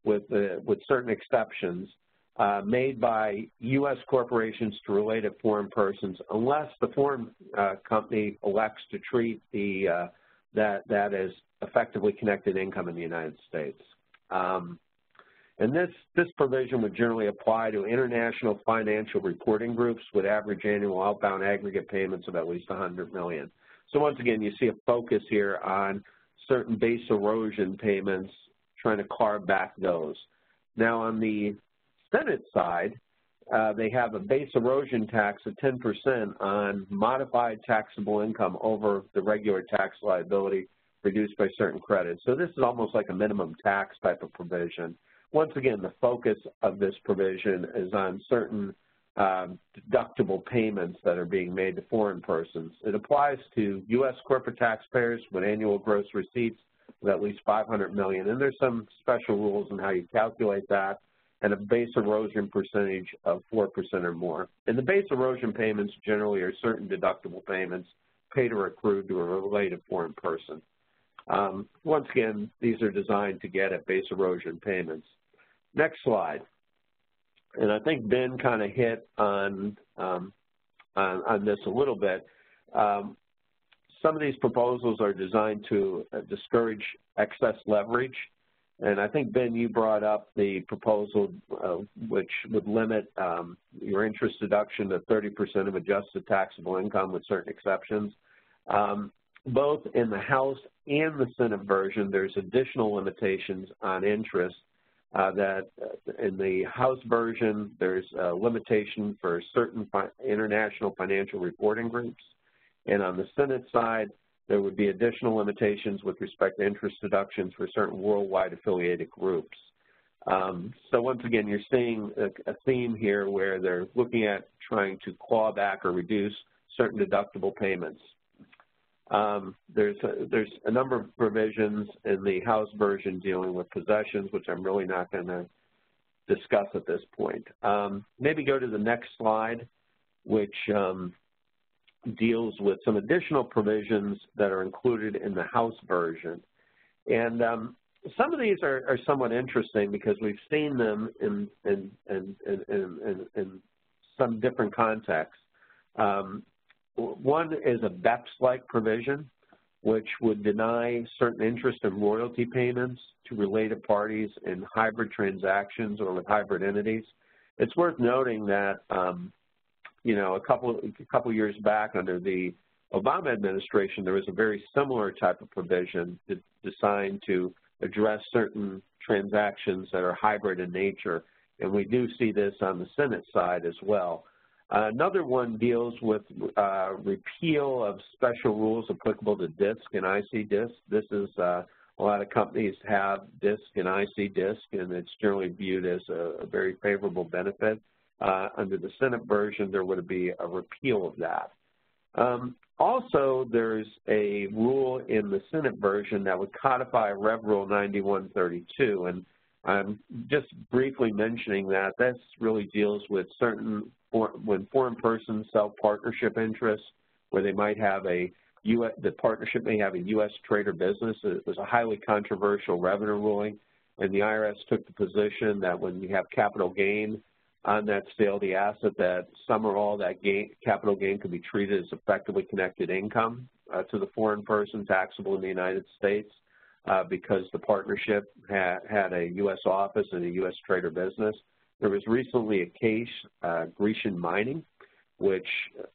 with, uh, with certain exceptions uh, made by U.S. corporations to related foreign persons unless the foreign uh, company elects to treat the, uh, that, that as effectively connected income in the United States. Um, and this, this provision would generally apply to international financial reporting groups with average annual outbound aggregate payments of at least 100 million. So once again, you see a focus here on certain base erosion payments, trying to carve back those. Now on the Senate side, uh, they have a base erosion tax of 10% on modified taxable income over the regular tax liability reduced by certain credits. So this is almost like a minimum tax type of provision. Once again, the focus of this provision is on certain um, deductible payments that are being made to foreign persons. It applies to U.S. corporate taxpayers with annual gross receipts of at least 500 million. and there's some special rules on how you calculate that and a base erosion percentage of 4% or more. And the base erosion payments generally are certain deductible payments paid or accrued to a related foreign person. Um, once again, these are designed to get at base erosion payments. Next slide. And I think Ben kind of hit on, um, on, on, this a little bit. Um, some of these proposals are designed to uh, discourage excess leverage and I think, Ben, you brought up the proposal uh, which would limit um, your interest deduction to 30% of adjusted taxable income with certain exceptions. Um, both in the House and the Senate version, there's additional limitations on interest that uh, in the House version, there's a limitation for certain fi international financial reporting groups. And on the Senate side, there would be additional limitations with respect to interest deductions for certain worldwide affiliated groups. Um, so once again, you're seeing a, a, theme here where they're looking at trying to claw back or reduce certain deductible payments. Um, there's, a, there's a number of provisions in the House version dealing with possessions, which I'm really not going to discuss at this point. Um, maybe go to the next slide, which um, deals with some additional provisions that are included in the House version. And um, some of these are, are, somewhat interesting because we've seen them in, in, in, in some different contexts. Um, one is a BEPS-like provision, which would deny certain interest and royalty payments to related parties in hybrid transactions or with hybrid entities. It's worth noting that um, you know, a couple a couple years back under the Obama administration, there was a very similar type of provision designed to address certain transactions that are hybrid in nature, and we do see this on the Senate side as well. Another one deals with uh, repeal of special rules applicable to DISC and IC DISC. This is uh, a lot of companies have DISC and IC DISC, and it's generally viewed as a, a very favorable benefit. Uh, under the Senate version, there would be a repeal of that. Um, also, there's a rule in the Senate version that would codify Rev Rule 9132, and I'm just briefly mentioning that. this really deals with certain, when foreign persons sell partnership interests, where they might have a US, the partnership may have a U.S. trade or business. It was a highly controversial revenue ruling, and the IRS took the position that when you have capital gain on that sale of the asset that some or all that gain, capital gain could be treated as effectively connected income uh, to the foreign person taxable in the United States because the partnership ha had a U.S. office and a U.S. trader business. There was recently a case, uh, Grecian Mining, which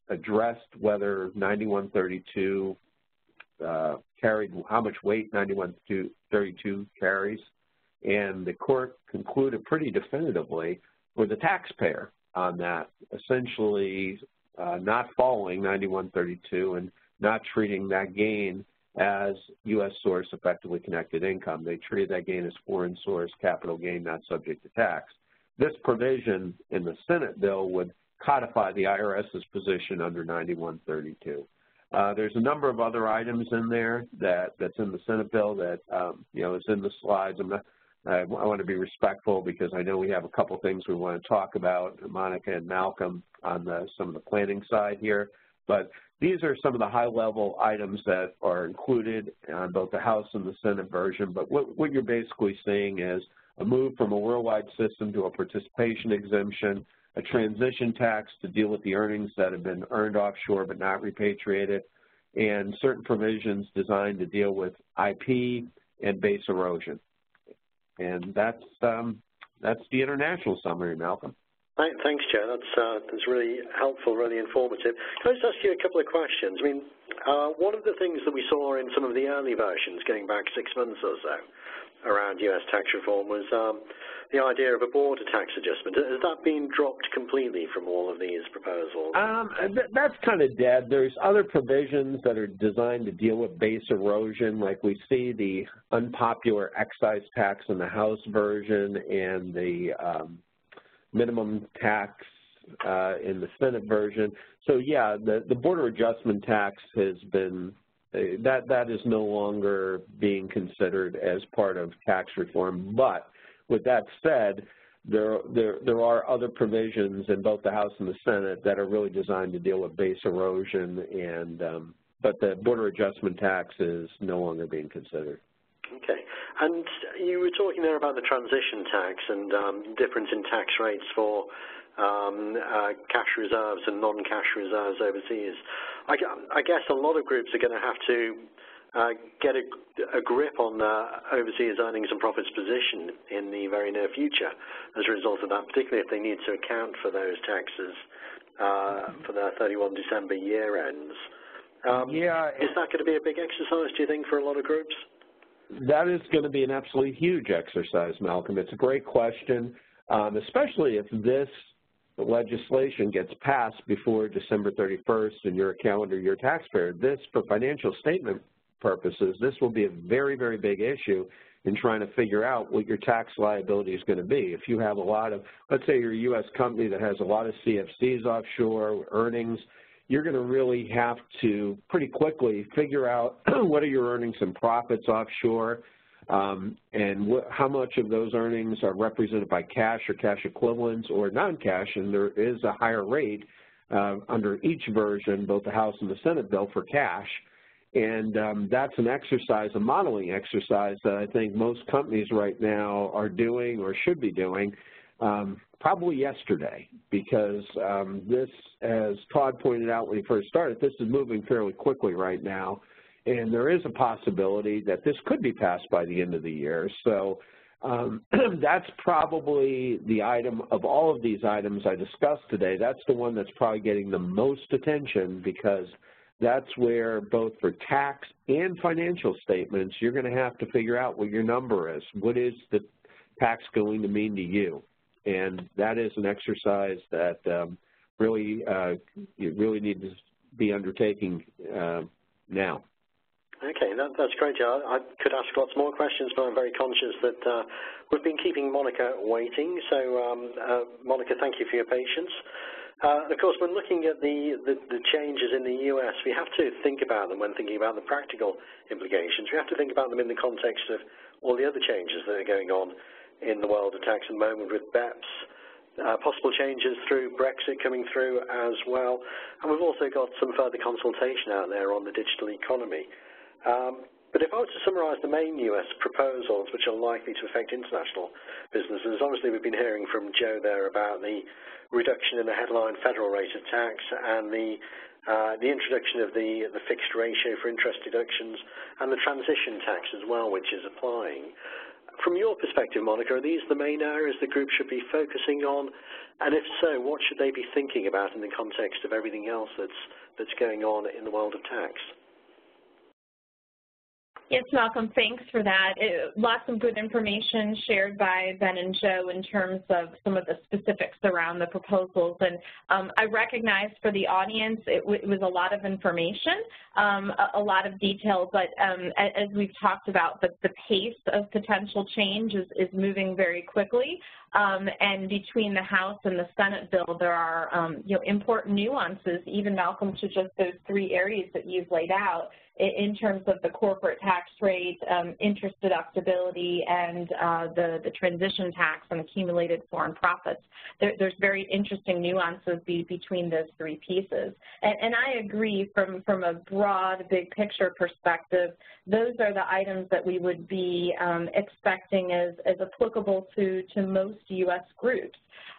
addressed whether 9132 uh, carried, how much weight 9132 carries, and the court concluded pretty definitively for the taxpayer on that, essentially uh, not following 9132 and not treating that gain as U.S. source effectively connected income. They treated that gain as foreign source capital gain not subject to tax. This provision in the Senate bill would codify the IRS's position under 9132. Uh, there's a number of other items in there that that's in the Senate bill that um, you know is in the slides. I'm not, I, I want to be respectful because I know we have a couple things we want to talk about, Monica and Malcolm, on the, some of the planning side here. But these are some of the high-level items that are included on both the House and the Senate version. But what, what you're basically seeing is a move from a worldwide system to a participation exemption, a transition tax to deal with the earnings that have been earned offshore but not repatriated, and certain provisions designed to deal with IP and base erosion. And that's um, that's the international summary, Malcolm. Thanks, Joe. That's uh, that's really helpful, really informative. Can I just ask you a couple of questions? I mean, uh, one of the things that we saw in some of the early versions, going back six months or so, around U.S. tax reform was um, the idea of a border tax adjustment. Has that been dropped completely from all of these proposals? Um, th that's kind of dead. There's other provisions that are designed to deal with base erosion, like we see the unpopular excise tax in the House version and the um, minimum tax uh, in the Senate version. So yeah, the, the border adjustment tax has been uh, that that is no longer being considered as part of tax reform. But with that said, there there there are other provisions in both the House and the Senate that are really designed to deal with base erosion, and um, but the border adjustment tax is no longer being considered. Okay, and you were talking there about the transition tax and um, difference in tax rates for um, uh, cash reserves and non-cash reserves overseas. I, I, guess a lot of groups are going to have to uh, get a, a, grip on their overseas earnings and profits position in the very near future as a result of that, particularly if they need to account for those taxes uh, for their 31 December year ends. Um, yeah, is that going to be a big exercise, do you think, for a lot of groups? That is going to be an absolutely huge exercise, Malcolm. It's a great question, um, especially if this legislation gets passed before December 31st and you're a calendar year taxpayer. This, for financial statement purposes, this will be a very, very big issue in trying to figure out what your tax liability is going to be. If you have a lot of, let's say you're a U.S. company that has a lot of CFCs offshore, earnings, you're going to really have to pretty quickly figure out what are your earnings and profits offshore, um, and how much of those earnings are represented by cash or cash equivalents or non-cash, and there is a higher rate uh, under each version, both the House and the Senate bill, for cash. And um, that's an exercise, a modeling exercise that I think most companies right now are doing or should be doing um, probably yesterday because um, this, as Todd pointed out when he first started, this is moving fairly quickly right now and there is a possibility that this could be passed by the end of the year. So um, that's probably the item of all of these items I discussed today, that's the one that's probably getting the most attention because that's where both for tax and financial statements, you're going to have to figure out what your number is. What is the tax going to mean to you? And that is an exercise that um, really uh, you really need to be undertaking uh, now. Okay, that, that's great, Joe. I could ask lots more questions, but I'm very conscious that uh, we've been keeping Monica waiting. So, um, uh, Monica, thank you for your patience. Uh, of course, when looking at the, the, the, changes in the U.S., we have to think about them when thinking about the practical implications. We have to think about them in the context of all the other changes that are going on in the world of tax at the moment with BEPS, uh, possible changes through Brexit coming through as well. And we've also got some further consultation out there on the digital economy. Um, but if I were to summarize the main U.S. proposals which are likely to affect international businesses, obviously we've been hearing from Joe there about the reduction in the headline federal rate of tax and the uh, the introduction of the, the fixed ratio for interest deductions and the transition tax as well, which is applying. From your perspective, Monica, are these the main areas the group should be focusing on? And if so, what should they be thinking about in the context of everything else that's, that's going on in the world of tax? Yes, Malcolm, thanks for that. It, lots of good information shared by Ben and Joe in terms of some of the specifics around the proposals. And um, I recognize for the audience it, it, was a lot of information, um, a, a, lot of detail, but um, as we've talked about, the, the pace of potential change is, is moving very quickly. Um, and between the House and the Senate bill, there are um, you know, important nuances, even Malcolm, to just those three areas that you've laid out in terms of the corporate tax rate, um, interest deductibility, and uh, the, the transition tax on accumulated foreign profits. There, there's very interesting nuances be, between those three pieces. And, and, I agree from, from a broad, big picture perspective, those are the items that we would be um, expecting as, as applicable to, to most U.S. groups.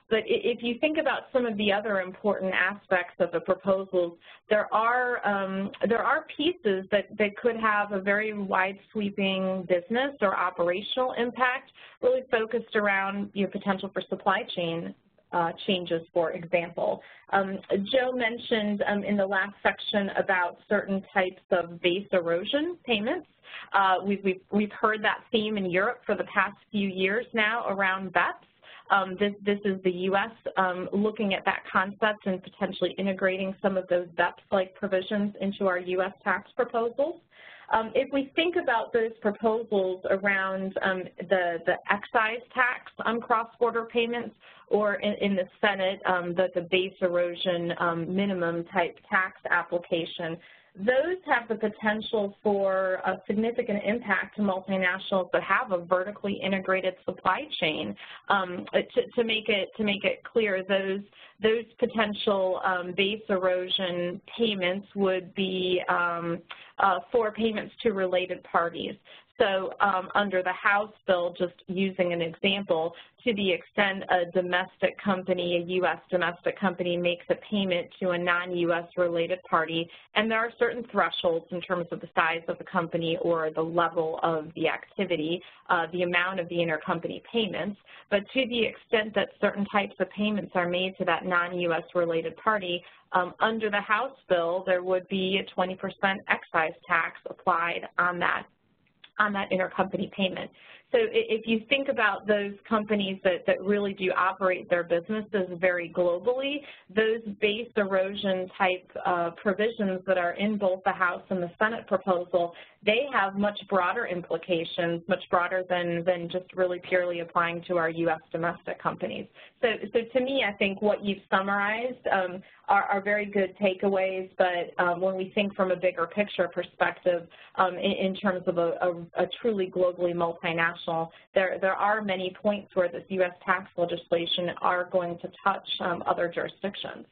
But if you think about some of the other important aspects of the proposals, there are um, there are pieces that, that could have a very wide sweeping business or operational impact, really focused around you know, potential for supply chain uh, changes, for example. Um, Joe mentioned um, in the last section about certain types of base erosion payments. Uh, we've, we've, we've heard that theme in Europe for the past few years now around BEPS. Um, this, this is the U.S. Um, looking at that concept and potentially integrating some of those BEPS-like provisions into our U.S. tax proposals. Um, if we think about those proposals around um, the, the excise tax on cross-border payments, or in, in the Senate, um, the, the base erosion um, minimum type tax application, those have the potential for a significant impact to multinationals that have a vertically integrated supply chain. Um, to, to, make it to make it clear, those those potential um, base erosion payments would be um, uh, for payments to related parties. So um, under the House bill, just using an example, to the extent a domestic company, a U.S. domestic company makes a payment to a non-U.S. related party, and there are certain thresholds in terms of the size of the company or the level of the activity, uh, the amount of the intercompany payments, but to the extent that certain types of payments are made to that non-U.S. related party, um, under the House bill, there would be a 20% excise tax applied on that on that intercompany payment. So if you think about those companies that, that really do operate their businesses very globally, those base erosion type uh, provisions that are in both the House and the Senate proposal, they have much broader implications, much broader than, than just really purely applying to our U.S. domestic companies. So, so to me, I think what you've summarized um, are, are, very good takeaways, but um, when we think from a bigger picture perspective um, in, in, terms of a, a, a truly globally multinational there, there are many points where this U.S. tax legislation are going to touch um, other jurisdictions.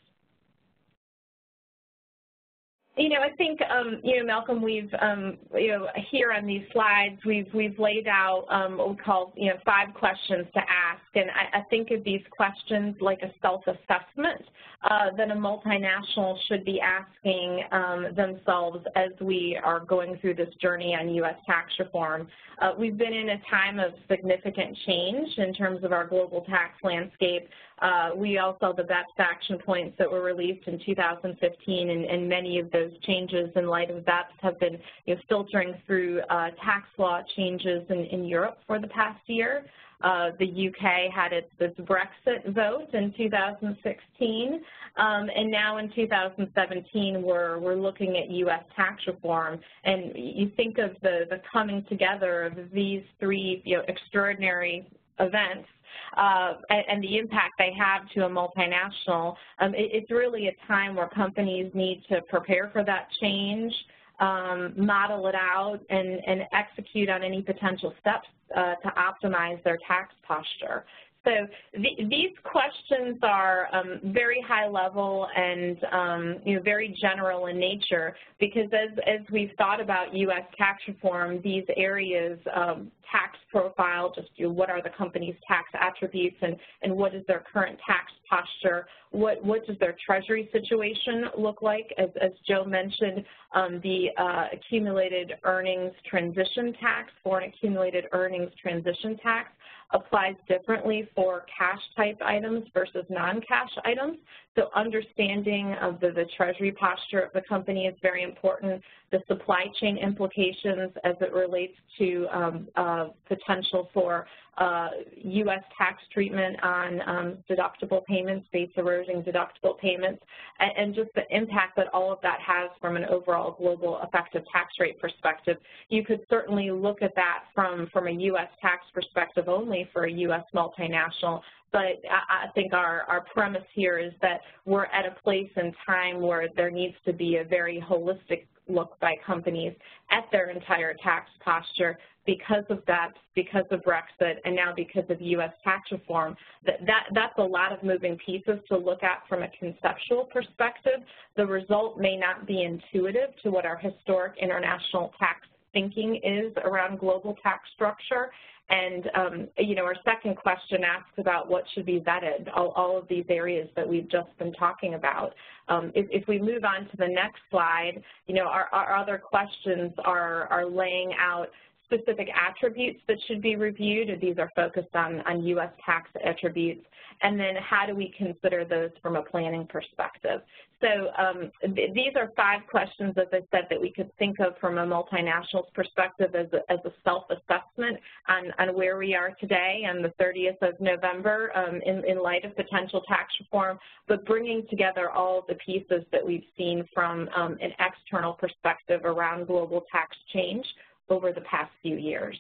You know, I think, um, you know, Malcolm, we've, um, you know, here on these slides, we've, we've laid out um, what we call, you know, five questions to ask. And I, I think of these questions like a self-assessment uh, that a multinational should be asking um, themselves as we are going through this journey on U.S. tax reform. Uh, we've been in a time of significant change in terms of our global tax landscape. Uh, we also the BEPS action points that were released in 2015, and, and many of those changes in light of BEPS have been you know, filtering through uh, tax law changes in, in Europe for the past year. Uh, the UK had its, its, Brexit vote in 2016, um, and now in 2017 we're, we're looking at U.S. tax reform. And you think of the, the coming together of these three you know, extraordinary events uh, and, and, the impact they have to a multinational, um, it, it's really a time where companies need to prepare for that change, um, model it out, and, and, execute on any potential steps uh, to optimize their tax posture. So the, these questions are um, very high level and um, you know, very general in nature because as, as we've thought about U.S. tax reform, these areas, um, tax profile, just you know, what are the company's tax attributes and, and what is their current tax posture, what, what does their treasury situation look like? As, as Joe mentioned, um, the uh, accumulated earnings transition tax, foreign accumulated earnings transition tax, applies differently for cash type items versus non-cash items. So understanding of the, the treasury posture of the company is very important. The supply chain implications as it relates to um, uh, potential for uh, U.S. tax treatment on um, deductible payments, base erosion deductible payments, and, and, just the impact that all of that has from an overall global effective tax rate perspective. You could certainly look at that from, from a U.S. tax perspective only for a U.S. multinational, but I, think our, our premise here is that we're at a place in time where there needs to be a very holistic look by companies at their entire tax posture because of that, because of Brexit, and now because of U.S. tax reform. That, that, that's a lot of moving pieces to look at from a conceptual perspective. The result may not be intuitive to what our historic international tax thinking is around global tax structure. And, um, you know, our second question asks about what should be vetted, all, all of these areas that we've just been talking about. Um, if, if, we move on to the next slide, you know, our, our other questions are, are laying out specific attributes that should be reviewed. These are focused on, on U.S. tax attributes. And then how do we consider those from a planning perspective? So um, th these are five questions, as I said, that we could think of from a multinational's perspective as a, as a self-assessment on, on where we are today on the 30th of November um, in, in light of potential tax reform, but bringing together all the pieces that we've seen from um, an external perspective around global tax change over the past few years.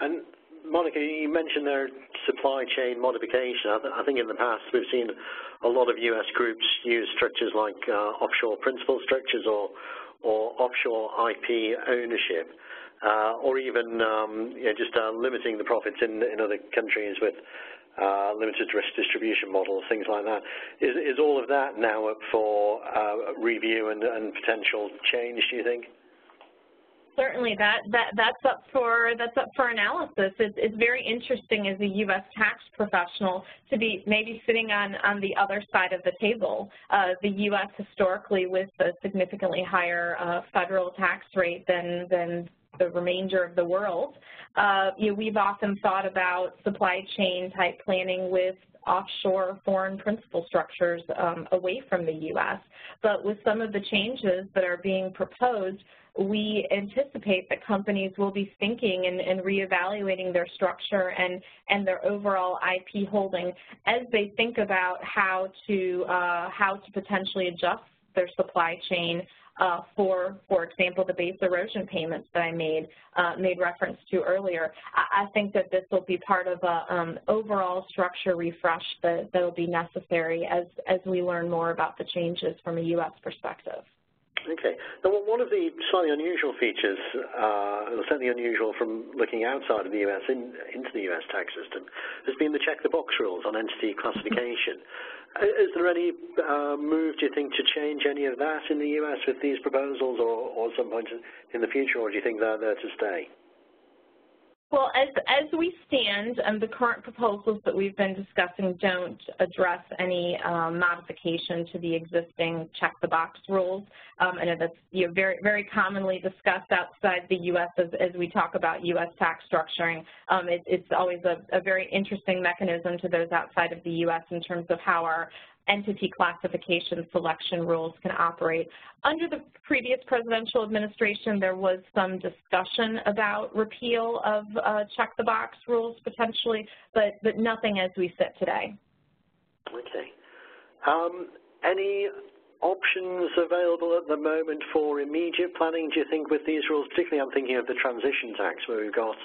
And Monica, you mentioned their supply chain modification. I, th I, think in the past we've seen a lot of U.S. groups use structures like uh, offshore principal structures or, or offshore IP ownership, uh, or even um, you know, just uh, limiting the profits in, in other countries with uh, limited risk distribution models, things like that. Is, is all of that now up for uh, review and, and potential change, do you think? Certainly, that, that that's up for that's up for analysis. It's, it's very interesting as a U.S. tax professional to be maybe sitting on on the other side of the table. Uh, the U.S. historically with a significantly higher uh, federal tax rate than than the remainder of the world. Uh, you know, we've often thought about supply chain type planning with offshore foreign principal structures um, away from the U.S. But with some of the changes that are being proposed, we anticipate that companies will be thinking and, and reevaluating their structure and, and their overall IP holding as they think about how to, uh, how to potentially adjust their supply chain for, for example, the base erosion payments that I made uh, made reference to earlier. I, I, think that this will be part of a um, overall structure refresh that that will be necessary as as we learn more about the changes from a U.S. perspective. Okay. Now, one of the slightly unusual features, uh, certainly unusual from looking outside of the U.S. In, into the U.S. tax system, has been the check-the-box rules on entity classification. Is there any uh, move, do you think, to change any of that in the U.S. with these proposals or, or some point in the future, or do you think they're there to stay? Well, as, as we stand, um, the current proposals that we've been discussing don't address any um, modification to the existing check-the-box rules. Um, and that's you know, very, very commonly discussed outside the U.S. as, as we talk about U.S. tax structuring. Um, it, it's always a, a very interesting mechanism to those outside of the U.S. in terms of how our entity classification selection rules can operate. Under the previous presidential administration, there was some discussion about repeal of uh, check-the-box rules potentially, but, but nothing as we sit today. Okay. Um, any options available at the moment for immediate planning, do you think, with these rules? Particularly I'm thinking of the transition tax, where we've got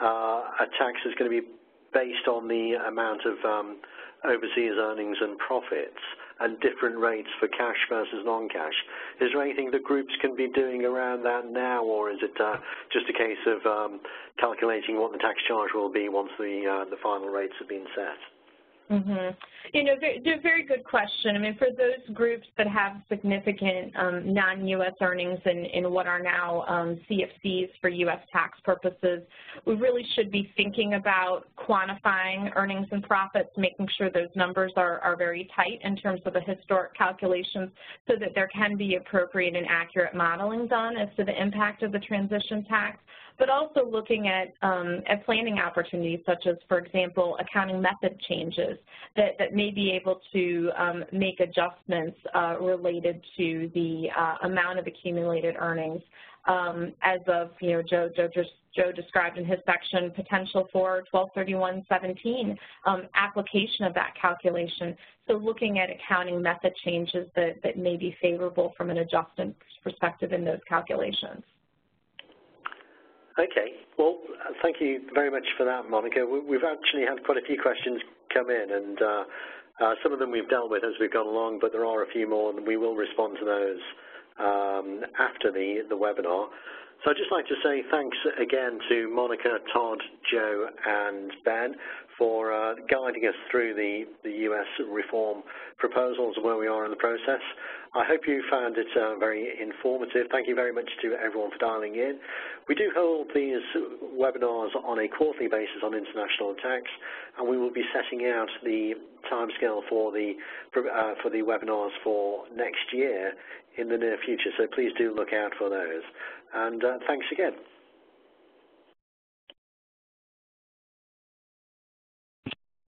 uh, a tax that's going to be based on the amount of um, overseas earnings and profits and different rates for cash versus non-cash. Is there anything the groups can be doing around that now, or is it uh, just a case of um, calculating what the tax charge will be once the, uh, the final rates have been set? Mm -hmm. You know, they're, a very good question. I mean, for those groups that have significant um, non-U.S. earnings in, in what are now um, CFCs for U.S. tax purposes, we really should be thinking about quantifying earnings and profits, making sure those numbers are, are very tight in terms of the historic calculations so that there can be appropriate and accurate modeling done as to the impact of the transition tax. But also looking at, um, at planning opportunities such as, for example, accounting method changes that, that may be able to um, make adjustments uh, related to the uh, amount of accumulated earnings um, as of, you know, Joe, Joe, Joe described in his section, potential for 1231.17 um, application of that calculation. So looking at accounting method changes that, that may be favorable from an adjustment perspective in those calculations. Okay. Well, thank you very much for that, Monica. We've actually had quite a few questions come in, and uh, uh, some of them we've dealt with as we've gone along, but there are a few more, and we will respond to those um, after the, the webinar. So I'd just like to say thanks again to Monica, Todd, Joe, and Ben for uh, guiding us through the, the U.S. reform proposals and where we are in the process. I hope you found it uh, very informative. Thank you very much to everyone for dialing in. We do hold these webinars on a quarterly basis on international tax, and we will be setting out the timescale for the uh, for the webinars for next year in the near future. So please do look out for those. And uh, thanks again.